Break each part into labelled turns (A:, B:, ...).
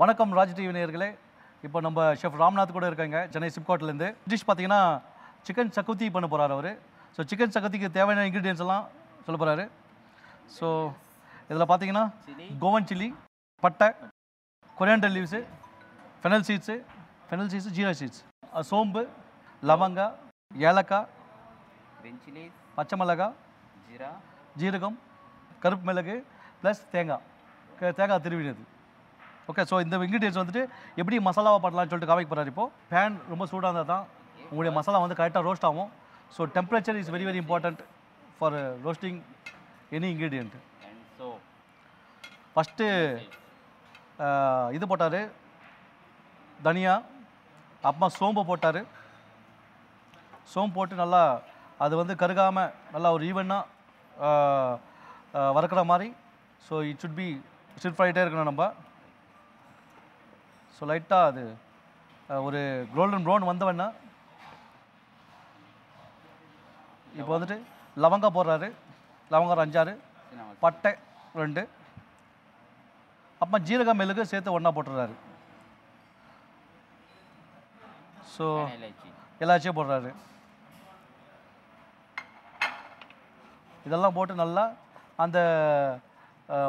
A: வணக்கம் ராஜ் டிவி நேயர்களே. இப்போ நம்ம ஷெஃப் ராம்நாத் கூட இருக்காங்க சென்னை சிப்காட்லேருந்து. டிஷ் பார்த்தீங்கன்னா சிக்கன் சக்குத்தி பண்ண போகிறாரு அவர். ஸோ சிக்கன் சக்குத்திக்கு தேவையான இன்க்ரீடியன்ஸ் எல்லாம் சொல்ல போகிறாரு ஸோ இதில் பார்த்தீங்கன்னா கோவன் சில்லி பட்டை coriander leaves fennel seeds fennel seeds jeera seeds சோம்பு லவங்கா ஏலக்காய் பச்சை மிளகாய்
B: jeera,
A: ஜீரகம் கருப்பு மிளகு ப்ளஸ் தேங்காய். தேங்காய் திருவினது. ஓகே ஸோ இந்த இன்க்ரீடியன்ஸ் வந்துட்டு எப்படி மசாலாவாக பண்ணலாம்னு சொல்லிட்டு காமிக்க போகிறார் இப்போ. பேன் ரொம்ப சூடாக இருந்தால் தான் உங்களுடைய மசாலா வந்து கரெக்டாக ரோஸ்ட் ஆகும். So temperature is very very important for roasting any ingredient. First இது போட்டார். தனியா அப்புறமா சோம்பு போட்டார். சோம்பு போட்டு நல்லா அது வந்து கருகாமல் நல்லா ஒரு ஈவனாக வறுக்கிற மாதிரி. So it should be stir ஃப்ரைட்டே இருக்கணும் நம்ம. ஸோ லைட்டாக அது ஒரு கோல்டன் ப்ரௌன் வந்தவன்னா இப்போ வந்துட்டு லவங்கா போடுறாரு. லவங்கம் ஒரு அஞ்சாறு பட்டை ரெண்டு. அப்புறம் ஜீரகம் மெழுகு சேர்த்து ஒன்றா போட்டுறாரு. ஸோ
B: and
A: எல்லாத்தையும் போடுறாரு. இதெல்லாம் போட்டு நல்லா அந்த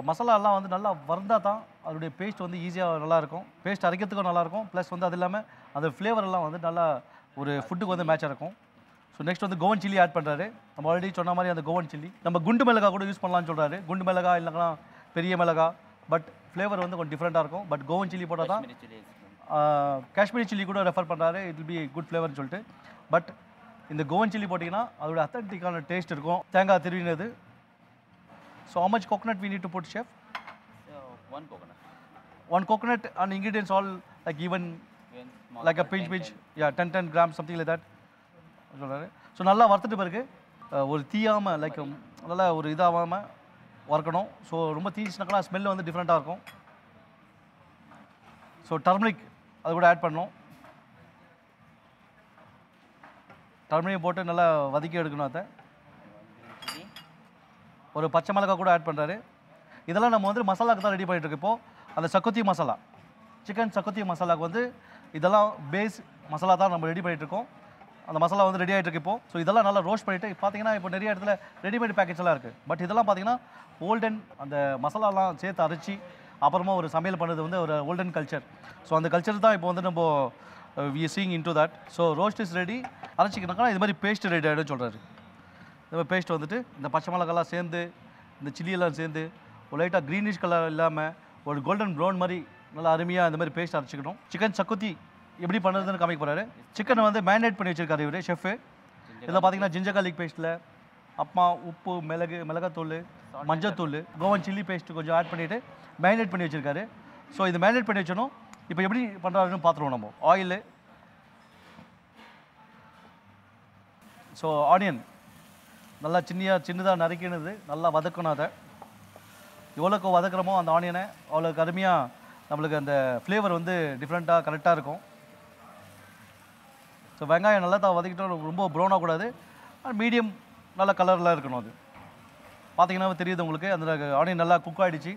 A: மசாலாலாம் வந்து நல்லா வறந்தால் தான் அதோடைய பேஸ்ட் வந்து ஈஸியாக நல்லாயிருக்கும். பேஸ்ட் அரைக்கிறதுக்கும் நல்லாயிருக்கும். ப்ளஸ் வந்து அது இல்லாமல் அந்த ஃப்ளேவர் எல்லாம் வந்து நல்லா ஒரு ஃபுட்டுக்கு வந்து மேட்சாக இருக்கும். ஸோ நெக்ஸ்ட் வந்து கோவன் சில்லி ஆட் பண்ணுறாரு நம்ம ஆல்ரெடி சொன்ன மாதிரி அந்த கோவன் சில்லி நம்ம குண்டு மிளகா கூட யூஸ் பண்ணலாம்னு சொல்கிறாரு குண்டு மிளகா இல்லைனா பெரிய மிளகா பட் ஃப்ளேவர் வந்து கொஞ்சம் டிஃப்ரெண்ட்டாக இருக்கும். பட் கோவன் சில்லி போட்டால் தான். காஷ்மீரி சில்லி கூட ரெஃபர் பண்ணுறாரு இட் பி குட் ஃப்ளேவர்னு சொல்லிட்டு. பட் இந்த கோவன் சில்லி போட்டிங்கன்னா அதோட அத்தன்டிக்கான டேஸ்ட் இருக்கும். தேங்காய் திருவினது so how much coconut we need to put chef
B: So one coconut.
A: one coconut and ingredients all like even
B: Even
A: like a pinch
B: 10,
A: pinch
B: 10.
A: yeah 10 10 grams something like that சொல்கிறாரு so நல்லா வறுத்துட்டு பிறகு ஒரு தீயாமல் like நல்லா ஒரு இதாகாமல் வறுக்கணும் so ரொம்ப தீச்சுனாக்கெல்லாம் smell வந்து டிஃப்ரெண்ட்டாக இருக்கும் ஸோ டர்மரிக் அது கூட ஆட் பண்ணணும் டர்மரிக் போட்டு நல்லா வதக்கி எடுக்கணும் அதை. ஒரு பச்சை மிளகாய் கூட ஆட் பண்ணுறாரு இதெல்லாம் நம்ம வந்து மசாலாக்கு தான் ரெடி பண்ணிகிட்டு இருக்கோம். அந்த சக்குத்தி மசாலா சிக்கன் சக்குத்தி மசாலாவுக்கு வந்து இதெல்லாம் பேஸ் மசாலா தான் நம்ம ரெடி பண்ணிகிட்ருக்கோம் இருக்கோம். அந்த மசாலா வந்து ரெடி ஆகிட்டு இப்போ. ஸோ இதெல்லாம் நல்லா ரோஸ்ட் பண்ணிட்டு பார்த்தீங்கன்னா இப்போ நிறைய இடத்துல ரெடிமேட் பேக்கெட்ஸ் எல்லாம் இருக்குது பட் இதெல்லாம் பார்த்தீங்கன்னா ஓல்டன் அந்த மசாலாலாம் சேர்த்து அரைச்சி அப்புறமா ஒரு சமையல் பண்ணுறது வந்து ஒரு ஓல்டன் கல்ச்சர் ஸோ அந்த கல்ச்சர் தான் இப்போ வந்து நம்ம we seeing into that so roast is ready அரைச்சிக்கணுக்கா இது மாதிரி பேஸ்ட் ரெடி ஆகிடும் சொல்கிறாரு இந்த பேஸ்ட் வந்துட்டு இந்த பச்சை மிளகாலாம் சேர்ந்து இந்த எல்லாம் சேர்ந்து ஒரு லைட்டாக க்ரீனிஷ் கலர் இல்லாமல் ஒரு கோல்டன் ப்ரௌன் மாதிரி நல்லா அருமையாக இந்த மாதிரி பேஸ்ட் அரைச்சிக்கணும். சிக்கன் சக்குத்தி எப்படி பண்ணுறதுன்னு காமிக்க போகிறாரு சிக்கனை வந்து மேரினேட் பண்ணி வச்சிருக்காரு இவர் ஷெஃப்பு இதில் பார்த்தீங்கன்னா ஜிஞ்சர் garlic பேஸ்ட்டில் அப்பா உப்பு மிளகு மிளகாத்தூள் மஞ்சத்தூள் கோவன் சில்லி பேஸ்ட் கொஞ்சம் ஆட் பண்ணிவிட்டு மேரினேட் பண்ணி வச்சிருக்காரு. ஸோ இது மேரினேட் பண்ணி வச்சணும் இப்போ எப்படி பண்ணுறாருன்னு பார்த்துருவோம் நம்ம. ஆயிலு ஸோ ஆனியன் நல்லா சின்னியாக சின்னதாக நறுக்கினது. நல்லா வதக்கணும் அதை. எவ்வளோக்கு வதக்குறோமோ அந்த ஆனியனை அவ்வளோக்கு அருமையாக நம்மளுக்கு அந்த ஃப்ளேவர் வந்து டிஃப்ரெண்ட்டாக கரெக்டாக இருக்கும். ஸோ வெங்காயம் நல்லா தான் வதக்கிட்டோம் ரொம்ப ப்ரௌனாக கூடாது. மீடியம் நல்ல கலரில் இருக்கணும் அது. பார்த்தீங்கன்னா தெரியுது உங்களுக்கு அந்த ஆனியன் நல்லா குக் ஆகிடுச்சு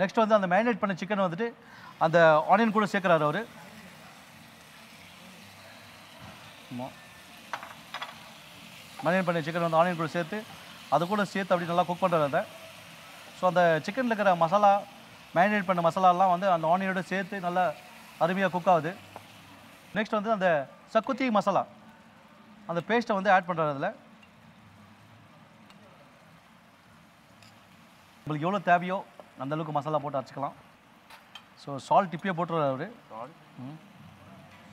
A: நெக்ஸ்ட் வந்து அந்த மேரினேட் பண்ண சிக்கன் வந்துட்டு அந்த ஆனியன் கூட சேர்க்குறாரு அவர். ஆமாம் மேரினேட் பண்ண சிக்கன் வந்து ஆனியன் கூட சேர்த்து அது கூட சேர்த்து அப்படி நல்லா குக் பண்ணுறது அதை. ஸோ அந்த சிக்கனில் இருக்கிற மசாலா மேரினேட் பண்ண மசாலாலாம் வந்து அந்த ஆனியனோட சேர்த்து நல்லா அருமையாக குக் ஆகுது. நெக்ஸ்ட் வந்து அந்த சக்குத்தி மசாலா. அந்த பேஸ்ட்டை வந்து ஆட் பண்ணுறது அதில். உங்களுக்கு எவ்வளோ தேவையோ அந்த அளவுக்கு மசாலா போட்டு அரைச்சிக்கலாம். ஸோ சால்ட் இப்பயே போட்டுருவார் அவர்.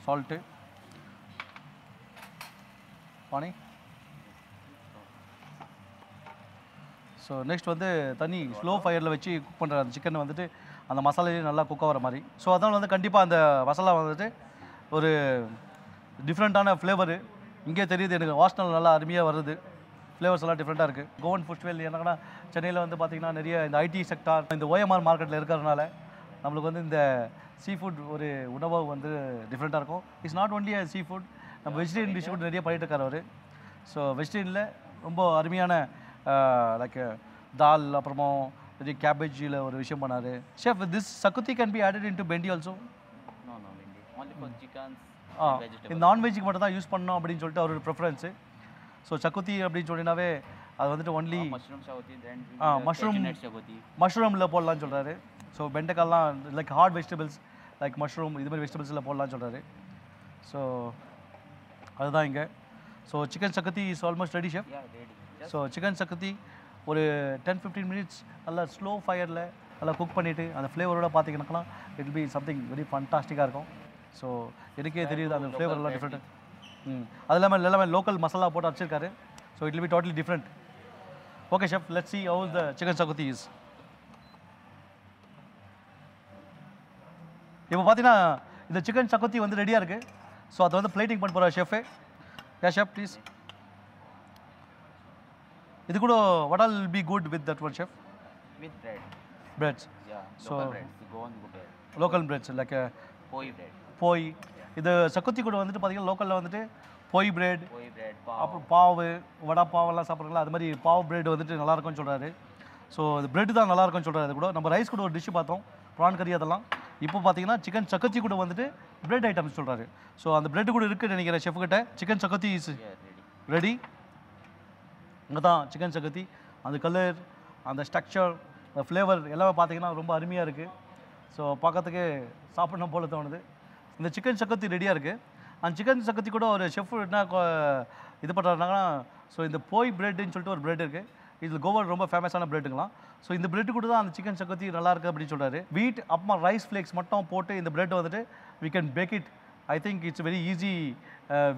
A: சால்ட்டு பானி ஸோ நெக்ஸ்ட் வந்து தண்ணி ஸ்லோ ஃபயரில் வச்சு குக் பண்ணுற அந்த சிக்கன் வந்துட்டு அந்த மசாலையும் நல்லா குக் ஆகிற மாதிரி. ஸோ அதனால் வந்து கண்டிப்பாக அந்த மசாலா வந்துட்டு ஒரு டிஃப்ரெண்ட்டான ஃப்ளேவரு இங்கே தெரியுது எனக்கு வாசனை நல்லா அருமையாக வருது. ஃப்ளேவர்ஸ் எல்லாம் டிஃப்ரெண்ட்டாக இருக்குது கோவன் ஃபுட்ஸ்வேல் என்னன்னா சென்னையில் வந்து பார்த்திங்கன்னா நிறைய இந்த ஐடி செக்டார் இந்த ஓஎம்ஆர் மார்க்கெட்டில் இருக்கிறதுனால நம்மளுக்கு வந்து இந்த சீ ஃபுட் ஒரு உணவு வந்து டிஃப்ரெண்ட்டாக இருக்கும். It's not only sea food நம்ம வெஜிடேரியன் டிஷ் ஃபுட் நிறைய பண்ணிட்டு இருக்காரு அவர். ஸோ வெஜிடேரியனில் ரொம்ப அருமையான லைக் தால் அப்புறமா இது கேபேஜில் ஒரு விஷயம் பண்ணார். Chef this xacuti can be added into bhindi also
B: No, no, Bendy. Only for chickens
A: ஆ. இந்த நான்வெஜ்ஜுக்கு மட்டும் தான் யூஸ் பண்ணோம் அப்படின்னு சொல்லிட்டு அவரோட ப்ரிஃபரன்ஸு ஸோ சக்குத்தி அப்படின்னு சொல்லினாவே அது வந்துட்டு ஒன்லி
B: nut shagoti.
A: மஷ்ரூமில் போடலாம்னு சொல்கிறாரு so வெண்டைக்கால்லாம் like hard vegetables like mushroom இது மாதிரி வெஜிடபிள்ஸில் போடலாம்னு சொல்கிறாரு ஸோ அதுதான் இங்கே. So chicken xacuti is almost ready chef so chicken xacuti ஒரு டென் ஃபிஃப்டீன் மினிட்ஸ் நல்லா ஸ்லோ ஃபயரில் நல்லா குக் பண்ணிவிட்டு அந்த ஃப்ளேவரோட பார்த்தீங்கன்னாக்கா இட் பி சம்திங் வெரி ஃபண்டாஸ்டிக்காக இருக்கும். ஸோ எனக்கே தெரியுது அந்த ஃப்ளேவர் எல்லாம் டிஃப்ரெண்ட் ம். அது இல்லாமல் எல்லாமே லோக்கல் மசாலா போட்டு அடிச்சிருக்காரு so it be totally different okay chef let see how the chicken xacuti is இப்போ பார்த்தீங்கன்னா இந்த சிக்கன் சக்குத்தி வந்து ரெடியாக இருக்குது ஸோ அதை வந்து பிளேட்டிங் பண்ண போகிற ஷெஃபே யா ஷெஃப் ப்ளீஸ் இது கூட all will be good with that one chef
B: with bread.
A: breads
B: Yeah,
A: So-
B: local bread. The Goan bread. Poi.
A: போய் இது சக்குத்தி கூட வந்துட்டு பார்த்தீங்கன்னா லோக்கலில் வந்துட்டு போய் பிரெட்
B: Poi bread, pav.
A: அப்புறம் பாவு வடை பாவெல்லாம் சாப்பிட்றீங்களா அது மாதிரி பாவு பிரெட் வந்துட்டு நல்லா இருக்கும்னு சொல்கிறாரு ஸோ இது பிரெட் தான் நல்லா இருக்கும்னு சொல்கிறாரு அது கூட நம்ம ரைஸ் கூட ஒரு டிஷ் பார்த்தோம் ப்ரான் கறி அதெல்லாம் இப்போ பார்த்தீங்கன்னா சிக்கன் சக்கத்தி கூட வந்துட்டு பிரெட் ஐட்டம்ஸ் சொல்கிறாரு ஸோ அந்த பிரெட் கூட இருக்குன்னு நினைக்கிறேன் chef கிட்ட chicken xacuti is
B: Yeah, ready.
A: Ready இங்கே தான் சிக்கன் சக்கத்தி அந்த கலர் அந்த ஸ்ட்ரக்சர் அந்த ஃப்ளேவர் எல்லாமே பார்த்தீங்கன்னா ரொம்ப அருமையாக இருக்குது ஸோ பார்க்கறதுக்கு சாப்பிடணும் போல தோணுது. இந்த சிக்கன் சக்கத்தி ரெடியாக இருக்குது அந்த சிக்கன் சக்கத்தி கூட ஒரு செஃப் என்ன இது பண்ணுறாங்கன்னா ஸோ இந்த போய் பிரெட்டுன்னு சொல்லிட்டு ஒரு பிரெட் இருக்குது இதில் கோவா ரொம்ப ஃபேமஸான பிரெட்டுங்களாம் ஸோ இந்த பிரெட் கூட தான் அந்த சிக்கன் சக்கத்தி நல்லாயிருக்கு அப்படின்னு சொல்கிறாரு வீட் அப்புறமா ரைஸ் ஃப்ளேக்ஸ் மட்டும் போட்டு இந்த பிரெட் வந்துட்டு we can bake it I think it's very easy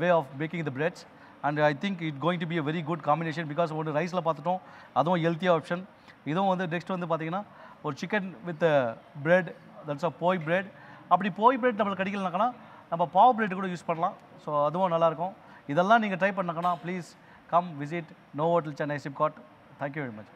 A: way of baking the breads and I think it going to be a very good combination because ஒன்று ரைஸில் பார்த்துட்டோம் அதுவும் ஹெல்த்தியாக ஆப்ஷன் இதுவும் வந்து நெக்ஸ்ட் வந்து பார்த்தீங்கன்னா ஒரு chicken with bread that's a poi bread அப்படி போய் பிரெட் நம்மளுக்கு கிடைக்கலனாக்கா நம்ம பாவ் பிரெட் கூட யூஸ் பண்ணலாம். ஸோ அதுவும் நல்லாயிருக்கும் இதெல்லாம் நீங்கள் ட்ரை பண்ணாங்கன்னா please come visit no hotel Chennai SIPCOT thank you very much